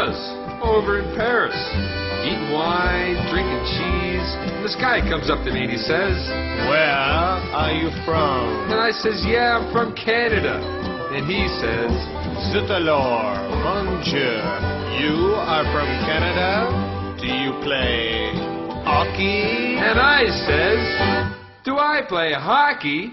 was, over in Paris, eating wine, drinking cheese. This guy comes up to me and he says, Where are you from? and I says, yeah, I'm from Canada. And he says, Zut alors, mon Dieu. You are from Canada? Do you play hockey? and I says, do I play hockey?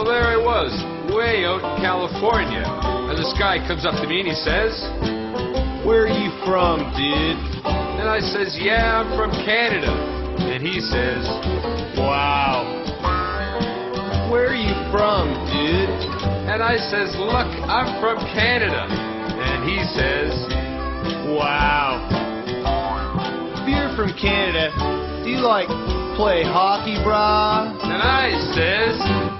So there I was, way out in California. And this guy comes up to me and he says, Where are you from, dude? and I says, yeah, I'm from Canada. And he says, Wow. Where are you from, dude? and I says, look, I'm from Canada. And he says, Wow. If you're from Canada, do you like play hockey, brah? and I says,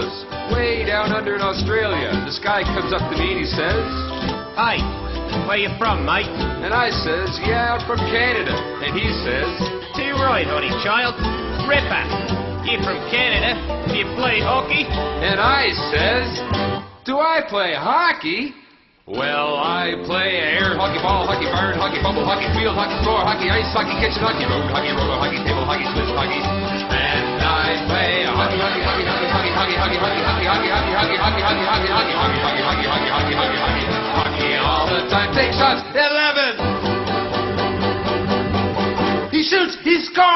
was, way down under in Australia. This guy comes up to me and he says, Hi. Where you from, mate? and I says, yeah, I'm from Canada. And he says, Too right, honey child. Ripper. You from Canada? Do you play hockey? and I says, do I play hockey? Well, I play air hockey, ball hockey, bird hockey, bubble hockey, field hockey, floor hockey, ice hockey, kitchen hockey, road hockey, roller hockey, shoots, he scores!